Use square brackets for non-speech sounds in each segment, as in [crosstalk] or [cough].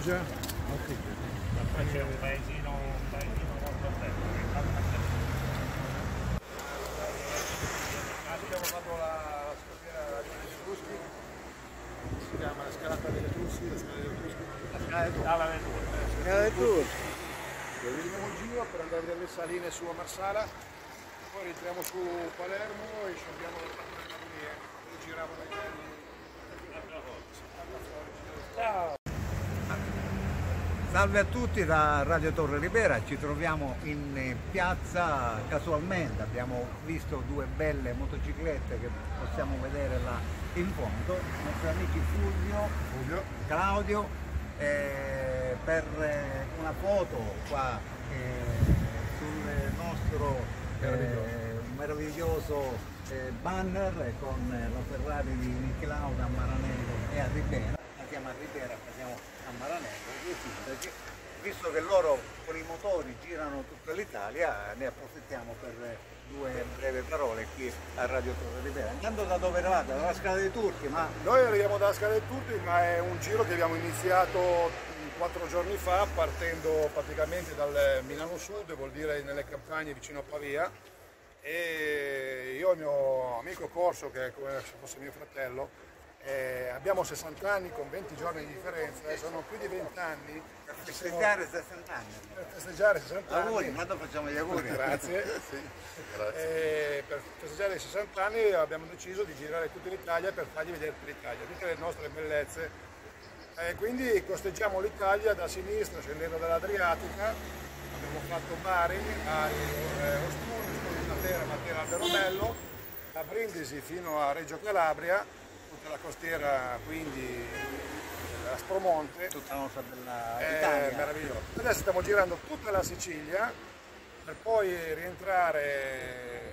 Alfuggia. Alfuggia. Poi c'è un paesino, un paesino molto bello. Abbiamo fatto la scogliera degli Etruschi, si chiama la scalata degli Etruschi, la scala degli Etruschi. Alla Ventura. Scala degli Etruschi. Vediamo il giro per andare a vedere le saline su a Marsala, poi rientriamo su Palermo e scendiamo da parte delle Caronie, dove giravano i treni. Ciao. Salve a tutti da Radio Torre Ribera, ci troviamo in eh, piazza casualmente, abbiamo visto due belle motociclette che possiamo vedere là in fondo, i nostri amici Fulvio, Fulvio. Claudio, eh, per eh, una foto qua eh, sul nostro eh, meraviglioso eh, banner con la Ferrari di Niclauda a Maranello e a Ribera, siamo a Ribera, la siamo a Maranello, così, perché visto che loro con i motori girano tutta l'Italia, ne approfittiamo per due brevi parole qui a Radio Torre Ribera. Andando da dove eravate? Dalla Scala dei Turchi, ma Noi arriviamo dalla Scala dei Turchi, ma è un giro che abbiamo iniziato quattro giorni fa, partendo praticamente dal Milano Sud, vuol dire nelle campagne vicino a Pavia. E io e il mio amico Corso, che è come se fosse mio fratello, eh, abbiamo 60 anni con 20 giorni di differenza, e sono più di 20 anni per festeggiare 60 anni. per festeggiare 60 anni. Auguri, quando facciamo gli auguri? Grazie. [laughs] E per festeggiare i 60 anni abbiamo deciso di girare tutta l'Italia per fargli vedere tutta l'Italia, tutte le nostre bellezze. E quindi costeggiamo l'Italia da sinistra scendendo dall'Adriatica, abbiamo fatto Bari, a eh, Osturno di Matera, Matera Alberobello, da Brindisi fino a Reggio Calabria, tutta la costiera quindi Aspromonte. Tutta la nostra bella È Italia. meraviglioso. Adesso stiamo girando tutta la Sicilia per poi rientrare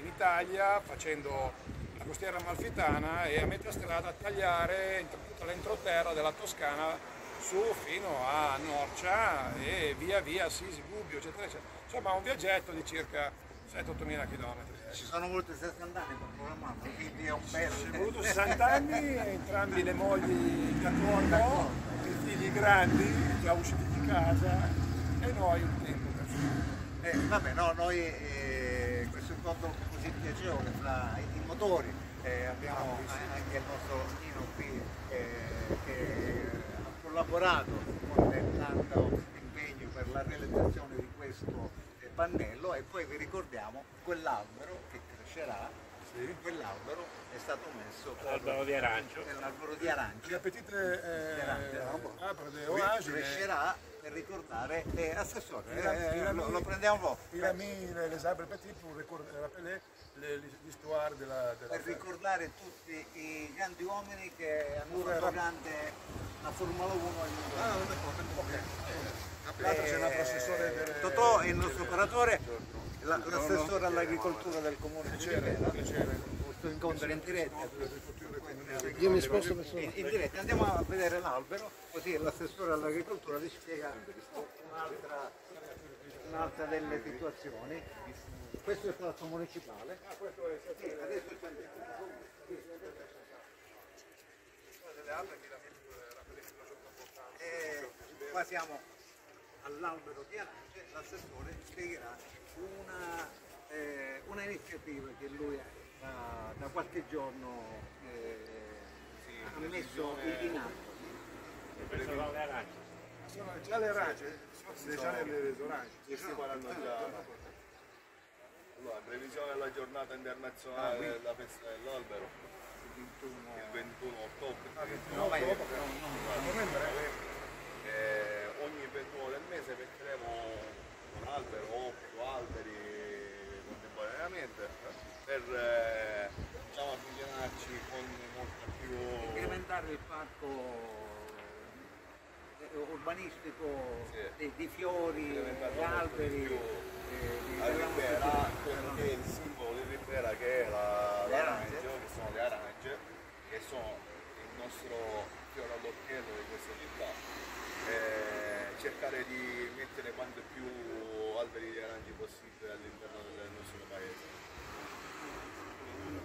in Italia facendo la costiera amalfitana e a metà strada tagliare tutta l'entroterra della Toscana su fino a Norcia e via via Sisi, Gubbio, eccetera, eccetera. Insomma un viaggetto di circa 7-8 mila chilometri. Ci sono voluti 60 anni per programmarlo, quindi è un bel... Ci è voluto 60 anni, entrambi le mogli d'accordo, i figli grandi, già usciti di casa e noi un tempo per. Eh, vabbè, no, noi eh, questo incontro così piacevole fra i, motori, eh, abbiamo a- anche il nostro Nino qui eh, che ha collaborato con tanto impegno per la realizzazione di questo pannello e poi vi ricordiamo quell'albero che crescerà, quell'albero è stato messo per Albero di arancio. l'albero di arance. Le petite eh, orange, crescerà per ricordare eh, assessore, eh, il- lo, lo prendiamo un po'. il ami, les, arbres petits pour rappeler le- l'histoire della, della per ricordare tutti i grandi uomini che hanno fatto grande la Formula 1 al mondo. Ah, non d'accordo, ok. Tra l'altro c'è un assessore Eh, del... Totò è il nostro operatore, la- l'assessore all'agricoltura del comune di piacere. Questo incontro in diretta. Io mi sposto In, in diretta andiamo a vedere l'albero, così l'assessore all'agricoltura vi spiega un'altra, un'altra delle situazioni. Questo è il palazzo municipale. Adesso E qua siamo all'albero di arance, l'assessore spiegherà una, eh, una iniziativa che lui ha, da qualche giorno eh, ha messo in in atto. Alle arance. Sono già le arance, sono già le, le orange. Questi qua l'hanno già. Allora, previsione della giornata internazionale della festa dell'albero, il 21 ottobre. No, vai, dopo, però, Novembre. Eh, ogni 21 del mese metteremo un albero o più alberi contemporaneamente per eh, diciamo, avvicinarci con molta più incrementare il parco eh, urbanistico Sì. di, di fiori, di molto alberi. più. eh, di- a Ribera, quello che è il simbolo di Ribera che è la, arance. che sono le arance, che sono il nostro fiore all'occhiello di questa città. E cercare di mettere quanto più alberi di arance possibile all'interno del nostro paese.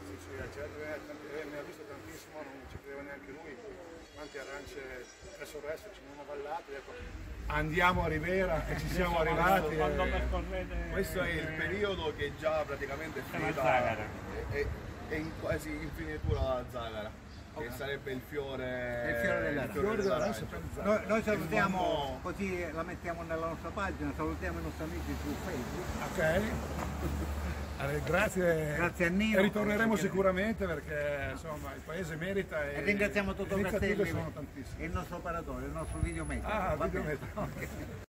Sì, sì, cioè, eh, ne ha visto tantissimo, non ci credeva neanche lui. quante arance presso il resto, ci sono avvallate, ho detto andiamo a Rivera e ci siamo arrivati. Quando e- Questo è il periodo che già praticamente è finita, Zagara. è, è- è in quasi infinitura la Zagara, che sarebbe il fiore, Il fiore dell'arancio. fiore Noi, noi salutiamo, così la mettiamo nella nostra pagina, salutiamo i nostri amici su Facebook. Ok. Allora, grazie. Grazie a Nino. E ritorneremo sicuramente perché insomma il paese merita e, E ringraziamo Toto Castelli, il nostro operatore, il nostro videomaker. Ah, videometro. [laughs]